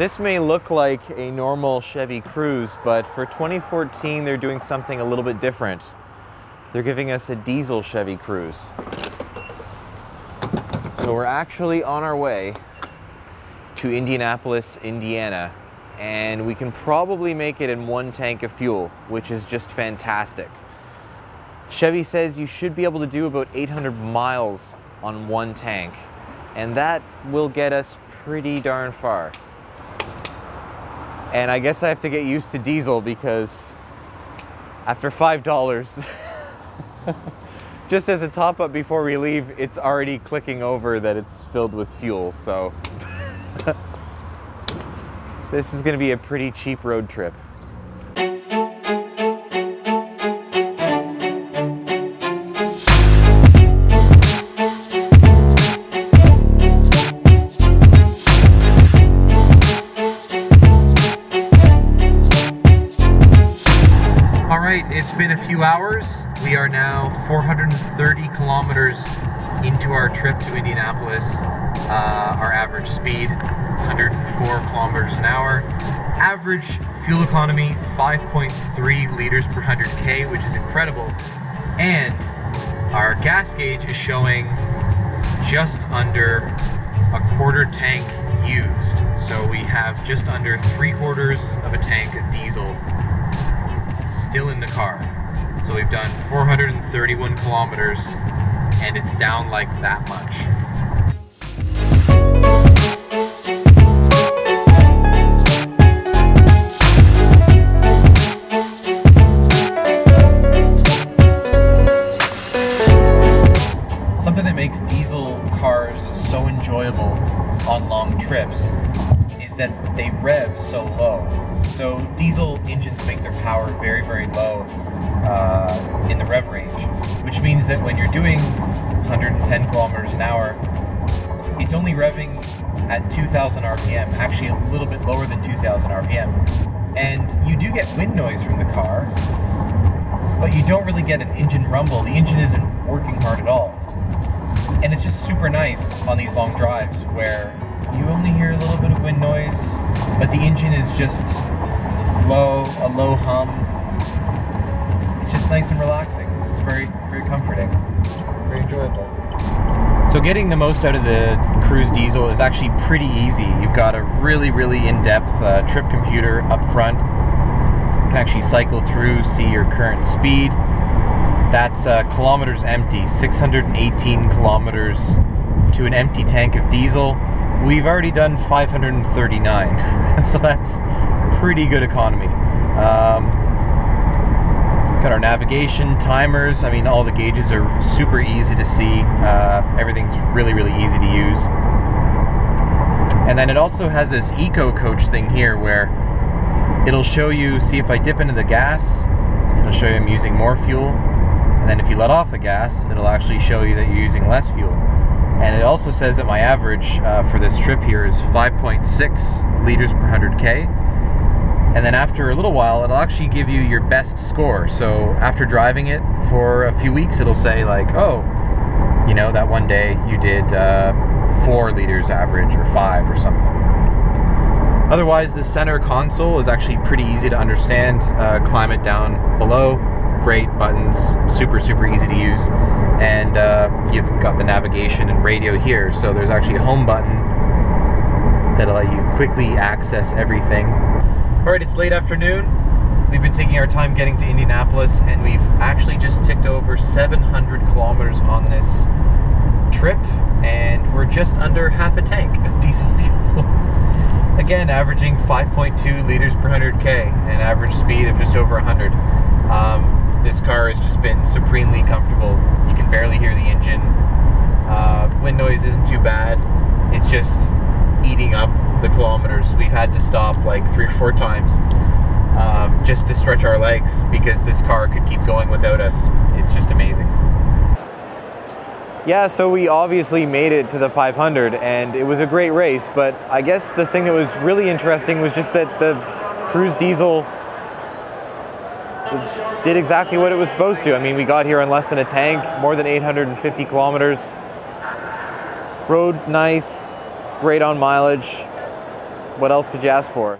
This may look like a normal Chevy Cruze, but for 2014, they're doing something a little bit different. They're giving us a diesel Chevy Cruze. So we're actually on our way to Indianapolis, Indiana, and we can probably make it in one tank of fuel, which is just fantastic. Chevy says you should be able to do about 800 miles on one tank, and that will get us pretty darn far. And I guess I have to get used to diesel because after $5, just as a top up before we leave, it's already clicking over that it's filled with fuel. So this is gonna be a pretty cheap road trip. Been a few hours. We are now 430 kilometers into our trip to Indianapolis. Uh, our average speed, 104 kilometers an hour. Average fuel economy, 5.3 liters per 100K, which is incredible. And our gas gauge is showing just under a quarter tank used. So we have just under three quarters of a tank of diesel still in the car. So we've done 431 kilometers and it's down like that much. Something that makes diesel cars so enjoyable on long trips is that they rev so low. So diesel engines make their power very, very low uh, in the rev range, which means that when you're doing 110 kilometers an hour, it's only revving at 2,000 RPM, actually a little bit lower than 2,000 RPM. And you do get wind noise from the car, but you don't really get an engine rumble. The engine isn't working hard at all. And it's just super nice on these long drives where you only hear a little bit of wind noise, but the engine is just low, a low hum. It's just nice and relaxing. It's very, very comforting, very enjoyable. So getting the most out of the Cruze Diesel is actually pretty easy. You've got a really, really in-depth uh, trip computer up front. You can actually cycle through, see your current speed. That's uh, kilometers empty, 618 kilometers to an empty tank of diesel. We've already done 539, so that's pretty good economy. Um, got our navigation, timers, I mean all the gauges are super easy to see. Uh, everything's really, really easy to use. And then it also has this eco coach thing here where it'll show you, see if I dip into the gas, it'll show you I'm using more fuel. And then if you let off the gas, it'll actually show you that you're using less fuel. And it also says that my average uh, for this trip here is 5.6 liters per 100K and then after a little while it'll actually give you your best score. So after driving it for a few weeks it'll say like oh you know that one day you did uh, four liters average or five or something. Otherwise the center console is actually pretty easy to understand. Uh, climb it down below. Great buttons. Super super easy to use. And uh, you've got the navigation and radio here. So there's actually a home button that'll let you quickly access everything all right, it's late afternoon. We've been taking our time getting to Indianapolis, and we've actually just ticked over 700 kilometers on this trip, and we're just under half a tank of diesel fuel. Again, averaging 5.2 liters per 100k, an average speed of just over 100. Um, this car has just been supremely comfortable. You can barely hear the engine. Uh, wind noise isn't too bad. It's just eating up the kilometers. We've had to stop like three or four times um, just to stretch our legs because this car could keep going without us. It's just amazing. Yeah, so we obviously made it to the 500 and it was a great race, but I guess the thing that was really interesting was just that the Cruze Diesel was, did exactly what it was supposed to. I mean, we got here in less than a tank, more than 850 kilometers. Rode nice, great on mileage, What else could you ask for?